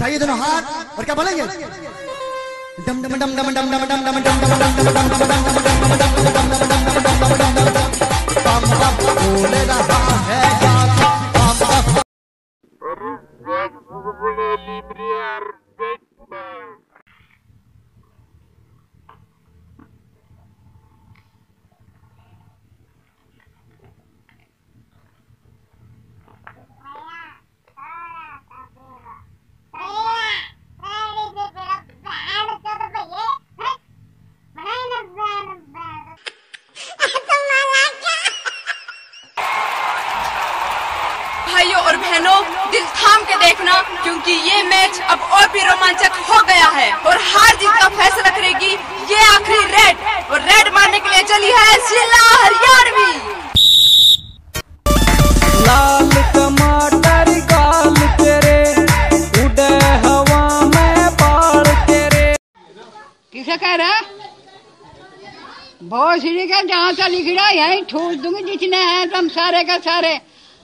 उठाइए दोनों हाथ और क्या बोलेंगे डम डम डम डम डम डम डम डम डम डम डम डम डम भाइयों और बहनों दिल थाम के देखना क्योंकि ये मैच अब और भी रोमांचक हो गया है। और हार जीत का फैसला करेगी ये आखिरी रेड। और रेड मारने के लिए चली है शीला हरियाणवी। लाल टमाटर गाल तेरे उड़े हवा में बाल तेरे। किसे कह रहा बहुत सीढ़ी का जहाँ सा लिख रहा यही ठूस दूँगी जितने हैं तुम सारे का सारे।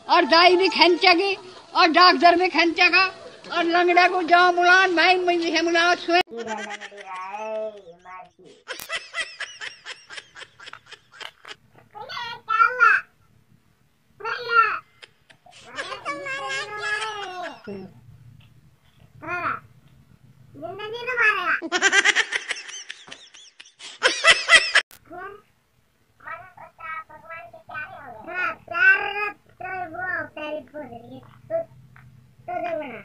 और दाई भी खींचेगी और डॉक्टर भी खींचेगा और लंगड़ा को जाओ मुलान भाई मुझे मुलान सुए हो रही है तो तो जो बना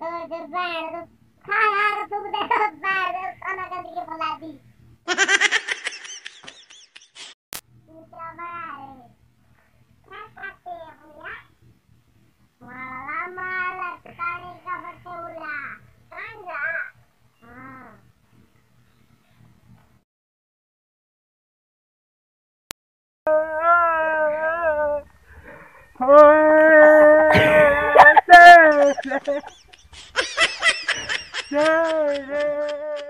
तो जब बाहर तो खाना तो तुम देखो बाहर तो खाना करके बुला दी Thursday.